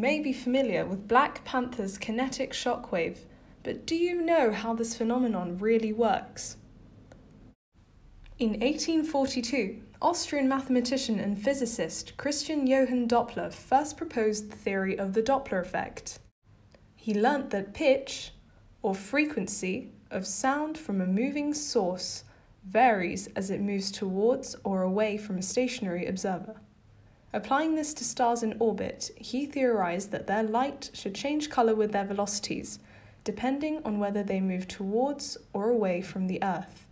may be familiar with Black Panther's kinetic shockwave, but do you know how this phenomenon really works? In 1842, Austrian mathematician and physicist Christian Johann Doppler first proposed the theory of the Doppler effect. He learnt that pitch, or frequency, of sound from a moving source varies as it moves towards or away from a stationary observer. Applying this to stars in orbit, he theorized that their light should change color with their velocities, depending on whether they move towards or away from the Earth.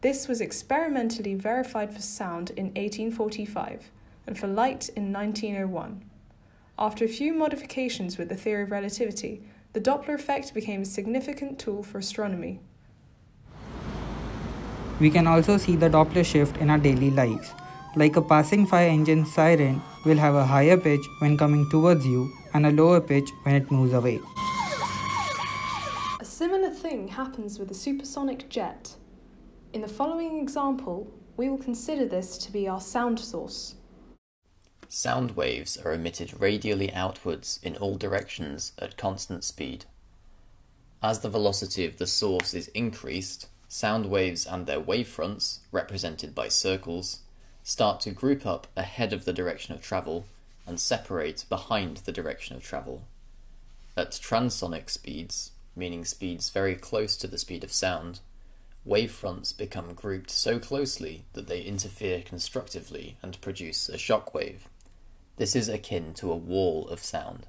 This was experimentally verified for sound in 1845 and for light in 1901. After a few modifications with the theory of relativity, the Doppler effect became a significant tool for astronomy. We can also see the Doppler shift in our daily lives. Like a passing fire engine siren will have a higher pitch when coming towards you and a lower pitch when it moves away. A similar thing happens with a supersonic jet. In the following example, we will consider this to be our sound source. Sound waves are emitted radially outwards in all directions at constant speed. As the velocity of the source is increased, sound waves and their wavefronts, represented by circles, start to group up ahead of the direction of travel and separate behind the direction of travel. At transonic speeds, meaning speeds very close to the speed of sound, wavefronts become grouped so closely that they interfere constructively and produce a shock wave. This is akin to a wall of sound.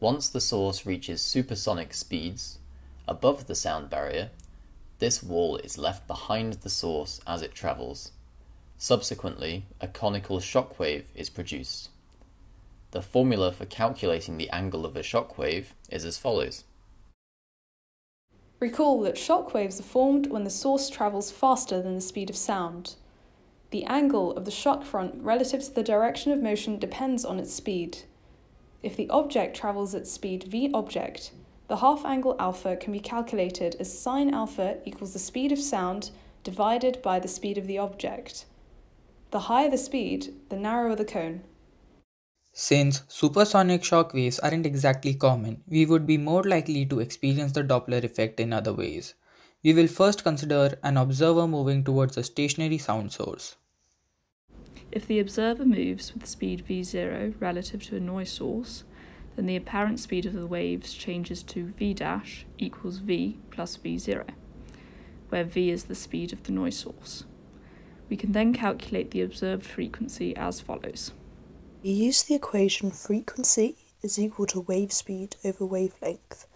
Once the source reaches supersonic speeds, above the sound barrier, this wall is left behind the source as it travels. Subsequently, a conical shock wave is produced. The formula for calculating the angle of a shock wave is as follows. Recall that shock waves are formed when the source travels faster than the speed of sound. The angle of the shock front relative to the direction of motion depends on its speed. If the object travels at speed v object, the half angle alpha can be calculated as sine alpha equals the speed of sound divided by the speed of the object. The higher the speed, the narrower the cone. Since supersonic shock waves aren't exactly common, we would be more likely to experience the Doppler effect in other ways. We will first consider an observer moving towards a stationary sound source. If the observer moves with speed v0 relative to a noise source, then the apparent speed of the waves changes to v dash equals v plus v0, where v is the speed of the noise source. We can then calculate the observed frequency as follows. We use the equation frequency is equal to wave speed over wavelength,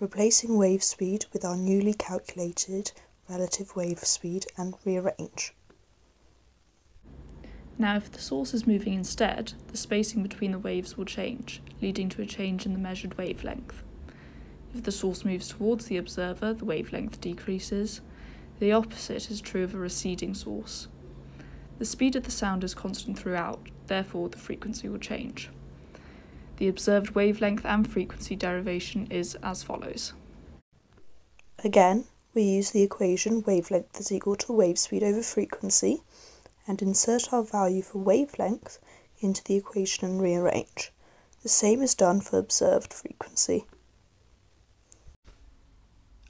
replacing wave speed with our newly calculated relative wave speed and rearrange. Now if the source is moving instead, the spacing between the waves will change, leading to a change in the measured wavelength. If the source moves towards the observer, the wavelength decreases. The opposite is true of a receding source. The speed of the sound is constant throughout, therefore the frequency will change. The observed wavelength and frequency derivation is as follows. Again, we use the equation wavelength is equal to wave speed over frequency and insert our value for wavelength into the equation and rearrange. The same is done for observed frequency.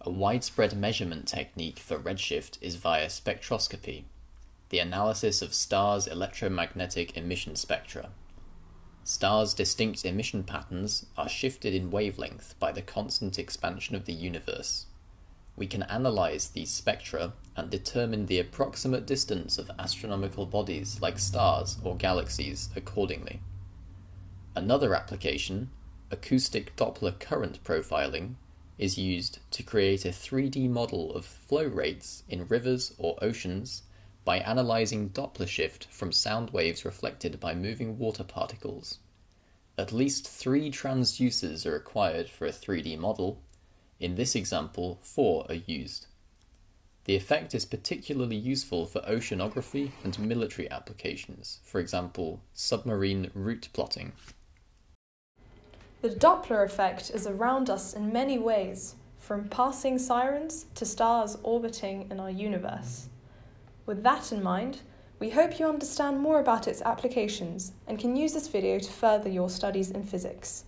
A widespread measurement technique for redshift is via spectroscopy, the analysis of stars' electromagnetic emission spectra. Stars' distinct emission patterns are shifted in wavelength by the constant expansion of the universe we can analyze these spectra and determine the approximate distance of astronomical bodies like stars or galaxies accordingly. Another application, acoustic Doppler current profiling, is used to create a 3D model of flow rates in rivers or oceans by analyzing Doppler shift from sound waves reflected by moving water particles. At least three transducers are required for a 3D model, in this example, four are used. The effect is particularly useful for oceanography and military applications, for example, submarine route plotting. The Doppler effect is around us in many ways, from passing sirens to stars orbiting in our universe. With that in mind, We hope you understand more about its applications and can use this video to further your studies in physics.